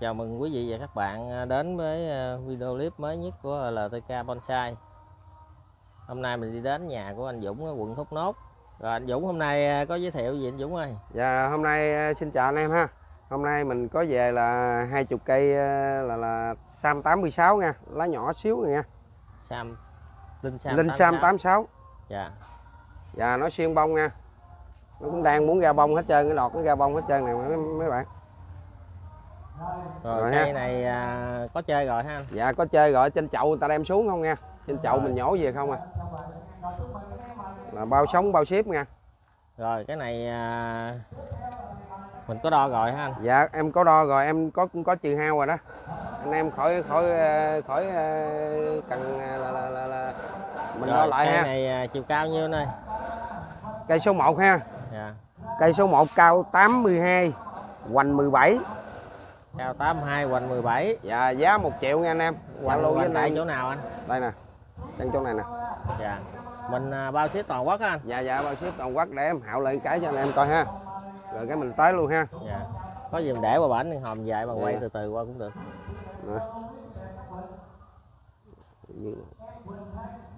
Chào mừng quý vị và các bạn à, đến với à, video clip mới nhất của LTK Bonsai Hôm nay mình đi đến nhà của anh Dũng ở quận Thốt Nốt Rồi anh Dũng hôm nay à, có giới thiệu gì anh Dũng ơi? Dạ hôm nay xin chào anh em ha. Hôm nay mình có về là 20 cây ờ, là là Sam 86 nha, lá nhỏ xíu nha. Sam Linh Sam Linh Sam 86. Dạ Dạ nó xuyên bông nha. Nó cũng đang muốn ra bông hết trơn, cái đọt nó ra bông hết trơn nè mấy, mấy bạn. Rồi, Rồi cây ha. này à, có chơi rồi ha? Dạ có chơi gọi trên chậu người ta đem xuống không nha. Trên chậu Rồi. mình nhổ về không à. Là bao sống bao ship nha. Rồi cái này à, mình có đo rồi ha anh? Dạ em có đo rồi, em có cũng có trừ hao rồi đó. Anh em khỏi khỏi ờ, khỏi ờ, cần ờ, là là là, là mình đo Rồi lại cây ha. này à, chiều cao nhiêu ơi? Cây số 1 ha. Dạ Cây số 1 cao 82, hoành 17. Cao 82, hoành 17 Dạ giá 1 triệu nha anh em. Hoành, Zalo với anh em. chỗ nào anh? Đây nè. Trên chỗ này nè. Dạ Mình à, bao ship toàn quốc á anh? Dạ dạ bao ship toàn quốc để em hạo lại cái cho anh em coi ha. Rồi cái mình tới luôn ha. Dạ Có gì mình để qua bển hòm dài bằng Dạ. quay từ từ qua cũng được Nè.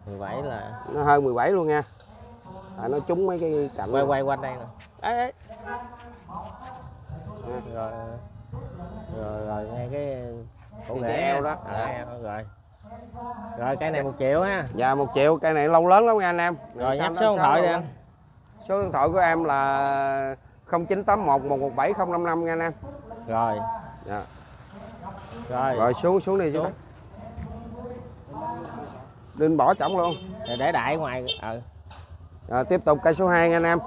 17 là Nó hơn 17 luôn nha. Tại nó trúng mấy cái cạnh. quay quay quanh đây nè ấy, ấy. Nè. rồi rồi rồi ngay cái cổ cái eo đó. À, rồi. Rồi cái này một triệu ha. Dạ 1 triệu. Cây này lâu lớn lắm nha anh em. rồi Sao nhắc số điện thoại đi anh. Số điện thoại của em là 0981 117 055 nha anh em. rồi. Dạ. rồi, Rồi xuống xuống đi xuống. Đinh bỏ trỏng luôn. để, để đại ngoài. Ờ Rồi tiếp tục cây số 2 nha anh em.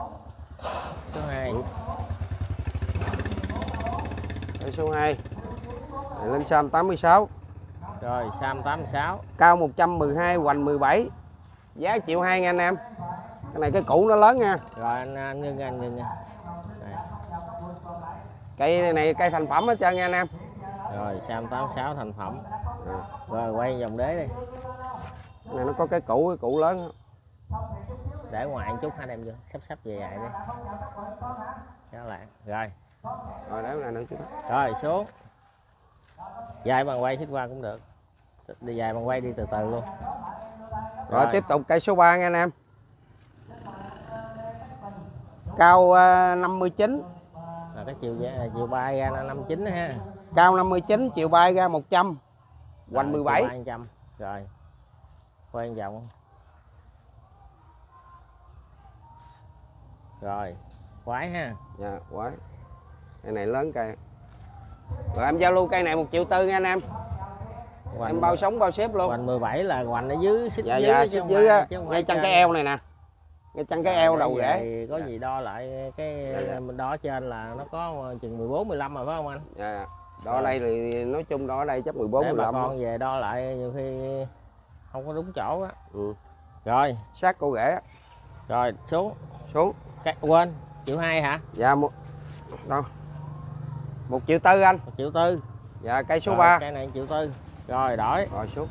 số 2 Cây số 2 Này, Linh Sam 86 rồi Sam 86 Cao 112 hoành 17 Giá triệu hai nha anh em. Cái này cái cũ nó lớn nha. Rồi anh, anh ngưng anh ngưng nha. Cây này cây thành phẩm hết trơn nha anh em. Rồi Sam 86 thành phẩm. À, rồi quay vòng đế đi. Cái này nó có cái cũ cái cũ lớn. Để ngoài một chút hai đem vô. Sắp sắp về lại đi. Kéo lại rồi Rồi đấy này nữa chú rồi xuống. Dài bằng quay xích qua cũng được. Đi dài bằng quay đi từ từ luôn. Rồi tiếp tục cây số 3 nha anh em. Cao uh, 59 là cái chiều giá- chiều bay ra là 59 đó ha. Cao 59 chiều bay ra 100 Hoành Rồi, 17 chiều bay 100 rồi. Quan vọng rồi. Quái ha. Dạ quá Cây này lớn cây. Rồi em giao lưu cây này 1 triệu tư nha anh em. Em bao sống bao xếp luôn. Hoành 17 là hoành ở dưới xích dạ dưới dạ xích dưới á. ngay chân cái eo này nè. Ngay chân cái Rồi, eo đầu rễ. có Dạ. gì đo lại cái Dạ, dạ. đo trên là nó có chừng 14 15 rồi phải không anh? Dạ đo Rồi. đây thì nói chung đo ở đây chắc 14 để bà 15 con về đo lại nhiều khi không có đúng chỗ á. Ừ. rồi. Sát cổ rễ. Rồi xuống. Xuống. Cái quên triệu hai hả? Dạ một đâu một triệu tư anh. Một triệu tư. Dạ cây số Rồi, 3 cái này triệu tư. Rồi đổi. Rồi xuống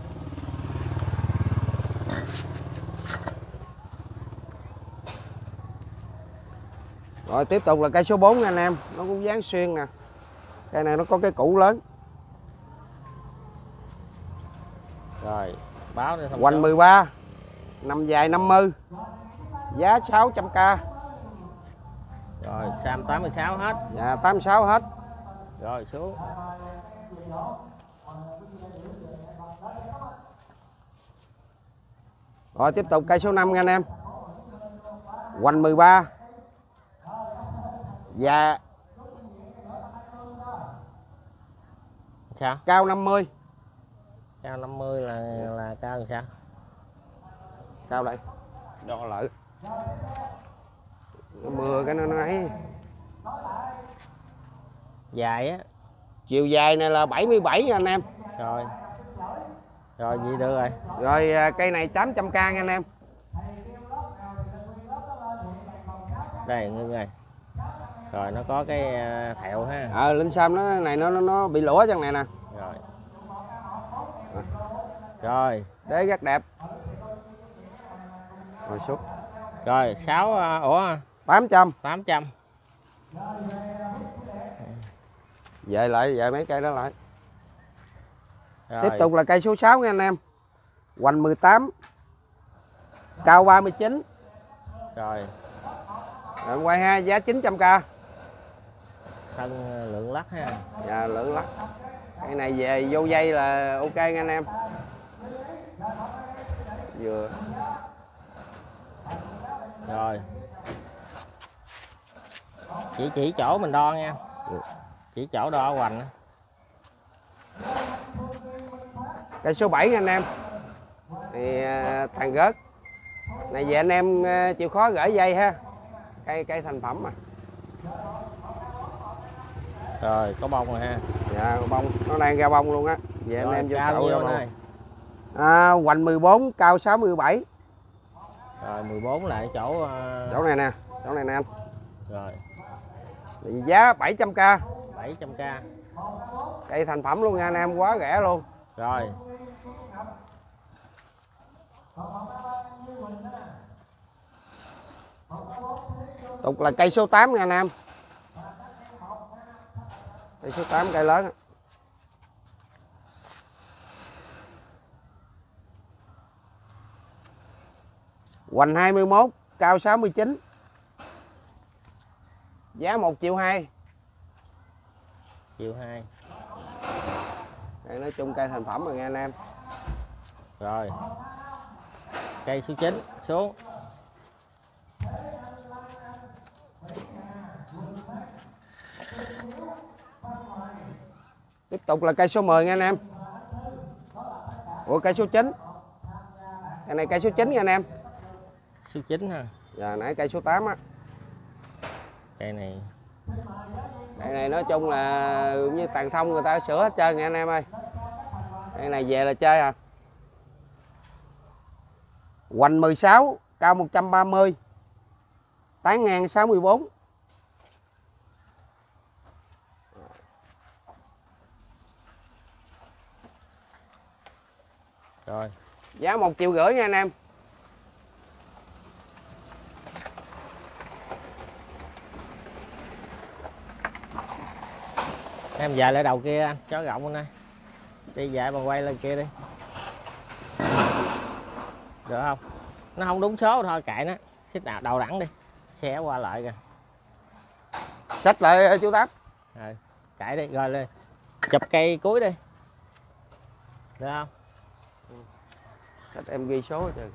rồi tiếp tục là cây số 4 nha anh em. Nó cũng dáng xuyên nè. Cây này nó có cái củ lớn. Rồi báo đi số. 13 nằm dài 50 giá 600k rồi sam 86 hết. Dạ 86 hết rồi xuống Rồi tiếp tục cây số 5 nha anh em. Hoành 13. Và sao cao 50. cao 50 là là cao làm sao Cao đây. Đo lại. Mưa cái nó nó ấy. Dài á Chiều dài này là 77 nha anh em. rồi rồi gì được rồi Rồi à, cây này 800k nha anh em. đây ngưng rồi rồi nó có cái ờ, thẹo ha Ờ Linh Sam nó này nó nó, nó bị lũa chân này nè. rồi rồi Đế rất đẹp. Rồi xuống. rồi 6 ủa 800. 800 về lại về mấy cây đó lại. Rồi. tiếp tục là cây số 6 nha anh em. Hoành 18 cao 39 rồi. Rồi, quay hai giá 900k thân ờ, lượng lắc ha. Dạ lượng lắm cây này về vô dây là ok nha anh em. Vừa. Rồi. Chỉ chỉ chỗ mình đo nha. Ừ. chỉ chỗ đo hoành. Á. cây số 7 nha anh em. Thì à, tàn gớt. Này về anh em à, chịu khó gửi dây ha. Cây cây thành phẩm mà. Rồi có bông rồi ha. Dạ bông. Nó đang ra bông luôn á. Về anh em vô nhiêu ra bông. à, hoành 14 cao 67 rồi 14 lại chỗ ờ, chỗ này nè chỗ này nè anh. Rồi. Thì giá 700k 700k cây thành phẩm luôn nha anh em quá rẻ luôn. Rồi. Tục là cây số 8 nha anh em. Cây số 8 cây lớn. Hoành 21 cao 69 giá 1 triệu 2 triệu hai. Đây nói chung cây thành phẩm rồi nha anh em. Rồi. Cây số 9 xuống tiếp tục là cây số 10 nha anh em. Ủa cây số 9 cây này cây số 9 nha anh em. Số 9 ha giờ nãy cây số 8 á. Cây này cây này nói chung là như tàn xong người ta sửa hết trơn nha anh em ơi. Cây này về là chơi à. Hoành 16 cao 130 tán ngang 64 rồi, giá một triệu rưỡi nha anh em. Em dài lại đầu kia anh chó rộng anh ơi đi dài bằng quay lên kia đi. Được không? Nó không đúng số thôi kệ nó. Xích nào đầu đẳng đi. Xé qua lại kìa. Xách lại chú tám. Rồi cãi đi rồi lên. Chụp cây cuối đi. Được không? Xách em ghi số rồi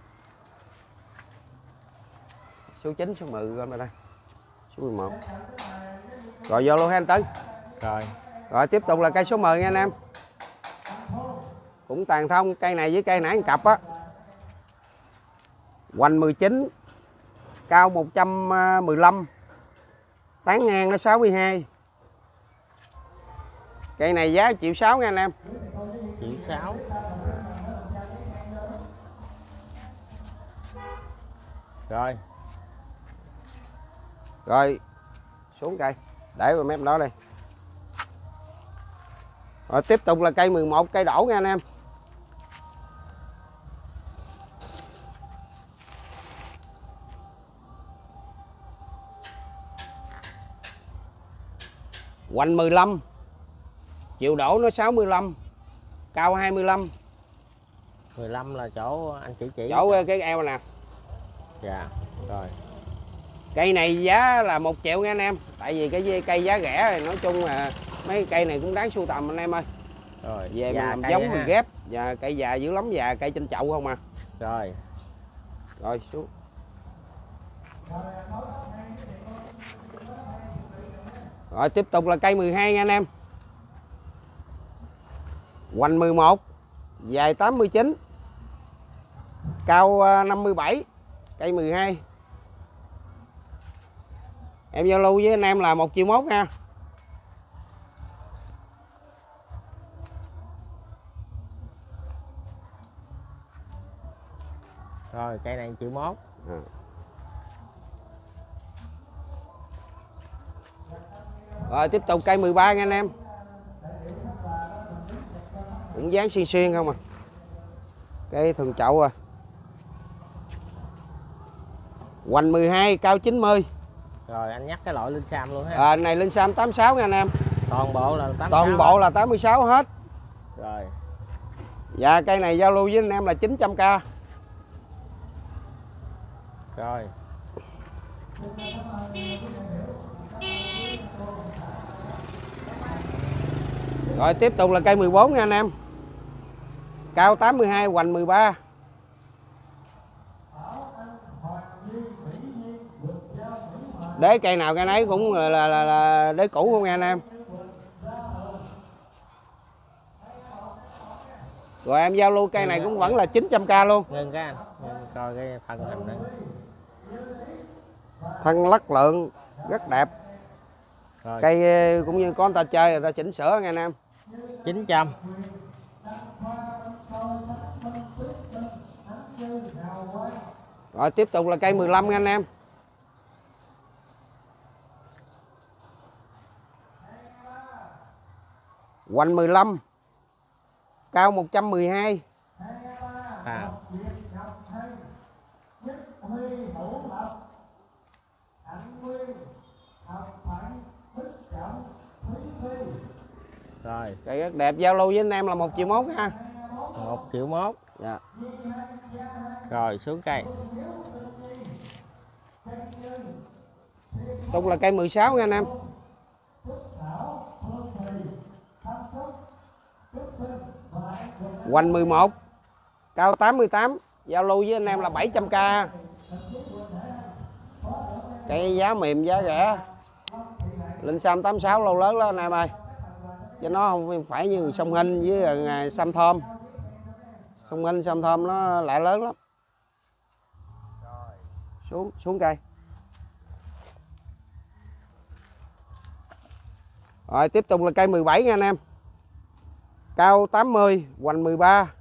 số 9 số 10 coi mà đây. Số 11 rồi vô luôn anh Tấn. Rồi rồi tiếp tục là cây số 10 nha anh em. Cũng tàn thông cây này với cây nãy một cặp á. Hoành 19 cao 115 tán ngang nó 62 cây này giá triệu sáu nha anh em. Triệu sáu. Rồi. Rồi xuống cây. Để vào mép đó đi rồi tiếp tục là cây 11 cây đổ nha anh em. Hoành 15 chiều đổ nó 65 cao 25 15 là chỗ anh chỉ chỉ. Chỗ cái eo nè. Dạ rồi. Cây này giá là một triệu nha anh em. Tại vì cái dây- cây giá rẻ thì nói chung là mấy cây này cũng đáng sưu tầm anh em ơi. Rồi về mình làm giống mình ghép. Và cây già dữ lắm già cây trên chậu không à? Rồi. Rồi xuống. Rồi tiếp tục là cây 12 nha anh em. Hoành 11 dài 89 cao à, 57 cây 12 em giao lưu với anh em là một triệu mốt nha rồi cây này triệu mốt. À. Rồi tiếp tục cây 13 nha anh em. Cũng dáng xuyên xuyên không à. Cây thường chậu à. Hoành 12 cao 90 rồi anh nhắc cái loại linh sam luôn ha. À, Này lên Sam 86 nha anh em. Toàn bộ là 86 toàn bộ là 86 hết. Rồi. Dạ cây này giao lưu với anh em là 900k rồi. Rồi tiếp tục là cây 14 nha anh em. Cao 82 hoành 13 đế cây nào cây nấy cũng là, là, là, là đế cũ không nha anh em? Rồi em giao lưu cây này cũng vẫn là 900k luôn. Ngừng cái anh coi cái phần hình đó thân lắc lượng rất đẹp. Rồi. Cây ờ, cũng như có người ta chơi người ta chỉnh sửa nha anh em. 900 rồi tiếp tục là cây 15 nha anh em. Hoành 15 cao 112 rồi. Cây rất đẹp giao lưu với anh em là một triệu mốt ha. Một triệu mốt. Dạ. rồi xuống cây. Tục là cây 16 nha anh em. Hoành 11 cao 88 giao lưu với anh em là 700k cây giá mềm giá rẻ. Linh sam 86 lâu lớn đó anh em ơi chứ nó không phải như sông Hinh với ờ, ngày sam thơm sông Hinh sam thơm nó lại lớn lắm xuống xuống cây Rồi tiếp tục là cây 17 nha anh em. Cao 80, hoành 13.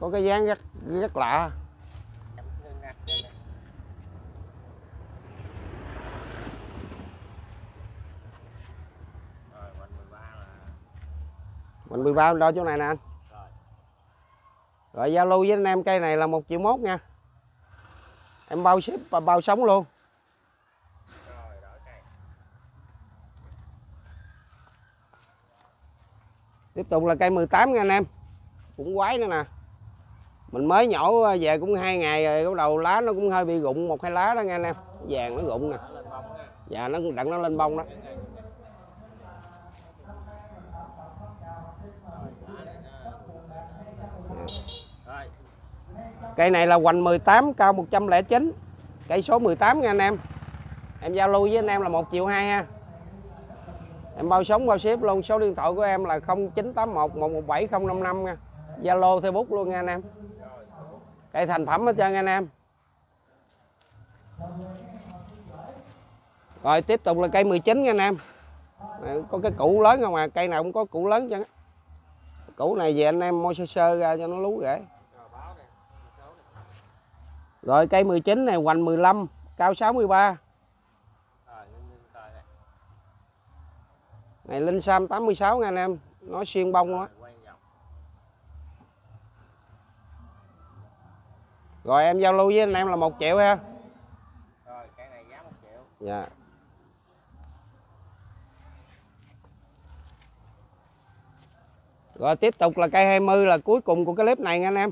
Có cái dáng rất rất lạ. Hoành 13 đo chỗ này nè anh. Rồi, giao lưu với anh em, cây này là một triệu mốt nha. Em bao ship và bao sống luôn. tiếp tục là cây 18 nha anh em cũng quái nữa nè mình mới nhổ về cũng hai ngày rồi bắt đầu lá nó cũng hơi bị rụng, một hai lá đó nha anh em vàng nó rụng nè dạ nó đặng nó lên bông đó cây này là hoành 18 cao 109 cây số 18 nha anh em. Em giao lưu với anh em là 1 triệu 2 ha. Em bao sống bao ship luôn. Số điện thoại của em là 0981 117 055 nha. Zalo, Facebook luôn nha anh em. Cây thành phẩm hết trơn anh em. Rồi, tiếp tục là cây 19 nha anh em. Có cái củ lớn không à? Cây nào cũng có củ lớn chứ. Củ này về anh em mua sơ sơ ra cho nó lú rễ rồi, cây 19 này, hoành 15 cao 63 này, Linh Sam 86 nha anh em. Nó xuyên bông quá. rồi, em giao lưu với anh em là 1 triệu ha. Rồi cái này giá 1 triệu dạ. Rồi, tiếp tục là cây 20 là cuối cùng của cái clip này nha anh em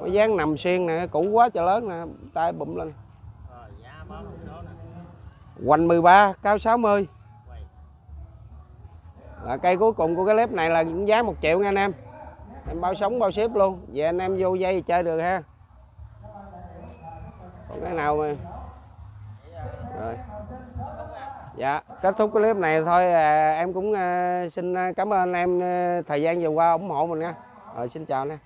có dáng nằm xuyên nè cũ quá trời lớn nè tay bụm lên. Quanh hoành 13 cao 60 là cây cuối cùng của cái clip này là giá một triệu nha anh em. Em bao sống bao ship luôn. Về anh em vô dây chơi được ha. Còn cái nào mà rồi. Dạ kết thúc cái clip này thôi. À, em cũng à, xin à, cảm ơn anh em à, thời gian vừa qua ủng hộ mình nha. Rồi xin chào anh em